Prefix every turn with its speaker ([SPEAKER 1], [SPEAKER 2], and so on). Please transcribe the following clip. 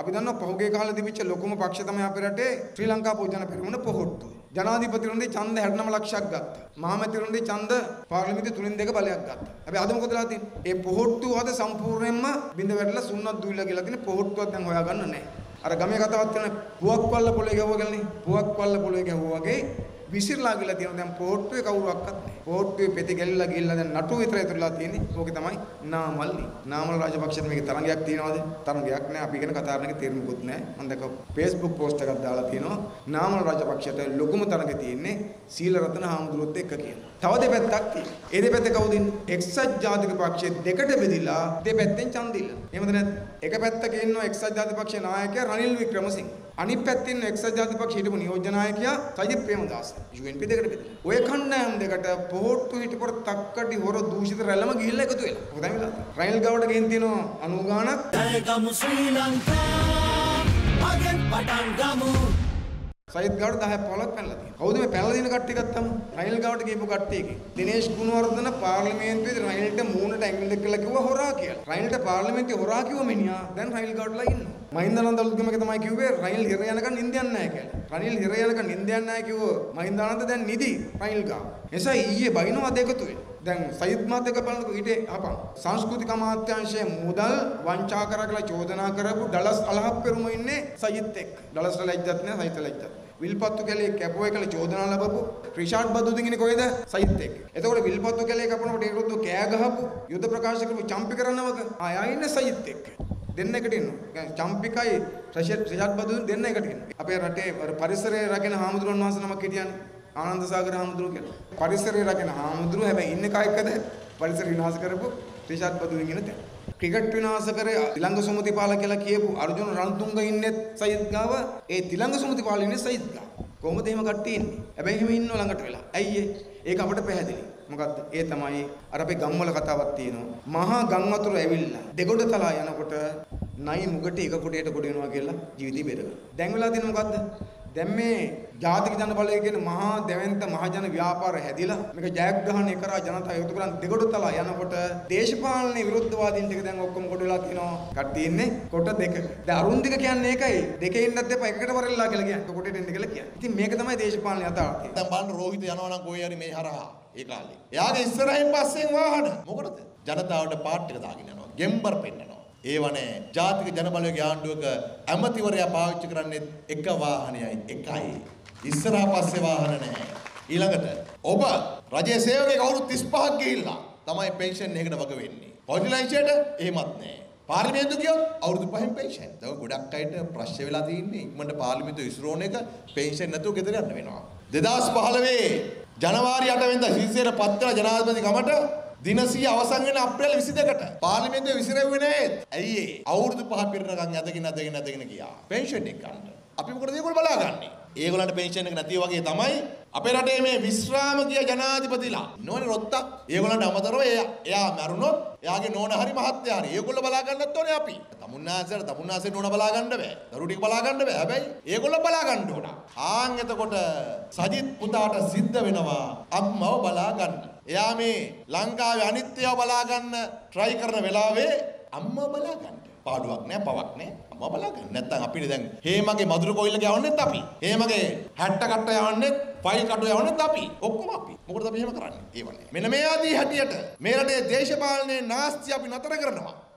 [SPEAKER 1] අපි දන්නවා පහුගිය කාලේ තිබිච්ච ලොකුම පක්ෂ තමයි අපේ රටේ ශ්‍රී ලංකා පොජන පෙරමුණ පොහොට්ටුව. ජනාධිපතිවරුන්ගේ ඡන්ද 69 ලක්ෂයක් ගත්තා. මහමැතිවරුන්ගේ ඡන්ද පාර්ලිමේන්තු තුලින් දෙක බලයක් ගත්තා. හැබැයි අද මොකද වෙලා තියෙන්නේ? ඒ පොහොට්ටුව අද සම්පූර්ණයෙන්ම බිඳ වැටලා සුන්නත් දුවිලා කියලා තියෙන පොහොට්ටුවක් දැන් හොයාගන්න නැහැ. අර ගමේ කතාවක් තියෙන පුවක් වල්ල පොලේ ගැහුවා කියලානේ. පුවක් වල්ල පොලේ ගැහුවා වගේ විසිරලා ගිහලා තියෙනවා දැන් පොහොට්ටුවේ කවුරුවක්වත් නැහැ. පොහොට්ටුවේ පෙති ගැලිලා ගිහලා දැන් නටු විතර ඉතුරුලා තියෙන්නේ. ඕකේ තමයි නාමල්ලි. නාමල් රාජපක්ෂට මේකේ තරංගයක් තියෙනවද? තරංගයක් නැහැ. අපි ඉගෙන කතා කරන එකේ තේරුමකුත් නැහැ. මම දැක්ක Facebook post එකක් දාලා තියෙනවා. නාමල් රාජපක්ෂට ලොකුම තරඟ තියෙන්නේ සීලරත්න හාමුදුරුවොත් එක්ක කියලා. තව දෙපැත්තක් තියෙනවා. ඒ දෙපැත්තේ කවුද ඉන්නේ? එක්සත් ජාතික පක්ෂයේ දෙකට බෙදිලා දෙපැත්තෙන් ඡන්ද ඉල්ලන. එහෙමද නැත්ද? එක පැත්තක ඉන්නවා එක්සත් ජාතික පක්ෂයේ නායකයා රනිල් වික්‍රමසිංහ. අනිත් පැත්තේ ඉන්න එක්සත් ජාතික පක්ෂ හිටපු නියෝජ්‍ය නායකයා සජිත් ප්‍රේමදාස. UNP දෙකට බෙදලා. ඔය කණ්ඩායම් දෙකට පොහොට්ටු හිටපොර තක්කඩි හොර දූෂිත රැළම ගිහිල්ලා එකතු වෙලා. මොකද වෙලා තියෙන්නේ? රනිල් ගවට ගෙන් තියෙනවා 90 ගාණක්.
[SPEAKER 2] ජයගමු ශ්‍රී ලංකා මගෙන් පටන් ගමු
[SPEAKER 1] සයිත් ගාවට 10 15ක් පැනලා තියෙනවා. කවුද මේ පැනලා දින කට්ටිය ගත්තම? රනිල් ගාවට ගිහපු කට්ටියගේ. දිනේෂ් ගුණවර්ධන පාර්ලිමේන්තුවේදී රනිල්ට මූණට ඇඟිලි දෙකලා කිව්වා හොරා කියලා. රනිල්ට පාර්ලිමේන්තුවේ හොරා කිව්ව මිනිහා දැන් රනිල් ගාවටලා ඉන්නවා. මහින්දානන්ද අලුත්ගමක තමයි කිව්වේ රනිල් හිර යනකන් නිින්ද යන්නේ නැහැ කියලා. රනිල් හිර යනකන් නිින්ද යන්නේ නැහැ කිව්ව මහින්දානන්ද දැන් නිදි රනිල් ගාව. එසා ඊයේ බයිනවා දෙකතු වෙන. දැන් සයිත් මාත් එක්ක බලනකොට ඊට අපන් සංස්කෘතික අමාත්‍යාංශයේ මුදල් වංචා කරා කියලා චෝදනා කරපු ඩලස් අලහප් පෙරුම ඉන්නේ සයිත් එක්ක. ඩලස්ට ලැජ්ජත් නැහැ සයිත් ලැජ්ජත්. විල්පත්තු කැලේ කැපුවේ කියලා චෝදනා ලැබපු රිෂාඩ් බදුදිගිනේ කොහෙද? සයිත් එක්ක. එතකොට විල්පත්තු කැලේ කපනකොට ඒකත් කෑ ගහපු යුද ප්‍රකාශ කරපු චම්පි කරනවක ආය ඉන්නේ සයිත් එක්ක. දෙන්න එකට ඉන්නවා. චම්පිකයි රිෂාඩ් බදුදින් දෙන්න එකට ඉන්නවා. අපේ රටේ පරිසරය රැගෙන හාමුදුරන් වහන්සේ නමක් හිටියනේ. ආනන්ද සාගර හාමුදුරුවෝ කියලා. පරිසරය රැගෙන හාමුදුරුවෝ හැබැයි ඉන්න කයකද පරිසර විනාශ කරපු රිෂාඩ් බදුදින් ඉන්න තැන. ක්‍රිකට් විනාශ කරේ තිලංග සුමතිපාල කියලා කියපු අර්ජුන රණතුංග ඉන්නේ සයිද් ගාව. ඒ තිලංග සුමතිපාල ඉන්නේ සයිද් ගාව. කොහොමද එහෙම කට්ටිය ඉන්නේ? හැබැයි එහෙම ඉන්නව ළඟට වෙලා. ඇයි ඒ? ඒක අපට පැහැදිලි. මොකද්ද? ඒ තමයි අර අපේ ගම්වල කතාවක් තියෙනවා. මහා ගම් වතුර ඇවිල්ලා දෙගොඩ තලා යනකොට නයි මුගට එක කොටයට කොට වෙනවා කියලා ජීවිතේ බෙරගන්න. දැන් වෙලා තියෙන මොකද්ද? දැන් මේ ජාතික ජන බලය කියන මහා දැවැන්ත මහජන ව්‍යාපාර හැදිලා මේක ජයග්‍රහණය කරා ජනතාව එකතු කරන් දෙගොඩ තලා යනකොට දේශපාලන විරුද්ධවාදීන් ටික දැන් ඔක්කොම කොට වෙලා තියෙනවා. කට්ටිය ඉන්නේ කොට දෙක. දැන් අරුන්දික කියන්නේ ඒකයි. දෙකේ ඉන්නත් එපා එකකට වරෙල්ලා කියලා කියන්නේ. කොටේට එන්න කියලා කියන්නේ. ඉතින් මේක තමයි දේශපාලන යථාර්ථය.
[SPEAKER 3] දැන් බලන්න රෝහිත යනවා නම් කොහේ හරි මේ හරහා ඒ කාලේ. එයාගේ ඉස්සරහින් පස්සෙන් වාහන. මොකටද? ජනතාවට පාට් එක දාගෙන යනවා. ගෙම්බර් පෙන්නනවා. ඒවනේ ජාතික ජනබලවේග ආණ්ඩුවක ඇමතිවරයා පාවිච්චි කරන්නේ එක වාහනයයි එකයි. ඉස්සරහා පස්සේ වාහන නැහැ. ඊළඟට ඔබ රජයේ සේවකයෙක් අවුරුදු 35ක් ගිහිල්ලා තමයි පෙන්ෂන් එකකට වග වෙන්නේ. පොඩිලයිෂයට එහෙමත් නැහැ. පාර්ලිමේන්තු ගියොත් අවුරුදු පහෙන් පෙන්ෂන්. ඒක ගොඩක් අයට ප්‍රශ්න වෙලා තියෙන්නේ ඉක්මනට පාර්ලිමේන්තු ඉස්රෝන එක පෙන්ෂන් නැතුව ගෙදර යන්න වෙනවා. 2015 ජනවාරි 8 වෙනිදා ශිෂ්‍යයට පත් කළ ජනාධිපති කමට දින 100 අවසන් වෙන අප්‍රේල් 22ට පාර්ලිමේන්තුවේ විසිරෙව්වේ නැහැ. ඇයි ඒ? අවුරුදු පහ පිරෙනකන් ඇදගෙන ඇදගෙන ඇදගෙන ගියා. පෙන්ෂන් එක ගන්න. අපි මොකටද ඒගොල්ලෝ බලාගන්නේ? ඒගොල්ලන්ට පෙන්ෂන් එක නැතිව වගේ තමයි අපේ රටේ මේ විශ්‍රාම ගිය ජනාධිපතිලා නෝනේ රොත්තා. ඒගොල්ලන්ට අමතරව එයා එයා මැරුණොත් එයාගේ නෝන හරි මහත්තයා හරි ඒගොල්ලෝ බලා ගන්නත් ඕනේ අපි. තමුන්නාසයට තමුන්නාසේ නෝන බලා ගන්න බෑ. දරු ටික බලා ගන්න බෑ. හැබැයි ඒගොල්ලෝ බලා ගන්න ඕන. ආන් එතකොට සජිත් පුතාට සිද්ධ වෙනවා අම්මව බලා ගන්න. එයා මේ ලංකාවේ අනිත්‍යව බලා ගන්න try කරන වෙලාවේ අම්මව බලා ගන්න. පාඩුවක් නෑ පවක් නෑ අම්මව බලා ගන්න. නැත්තම් අපිනේ දැන් හේමගේ මధుර කොයිල්ලගේ යවන්නෙත් අපි. හේමගේ හැට්ට කට්ට යවන්නෙත් ෆයිල් කටු යවන්නෙත් අපි. ඔක්කොම අපි. මොකටද අපි එහෙම කරන්නේ? ඒවනේ. මෙන්න මේ ආදී හැටියට මේ රටේ දේශපාලනයේ නාස්ති අපි නතර කරනවා.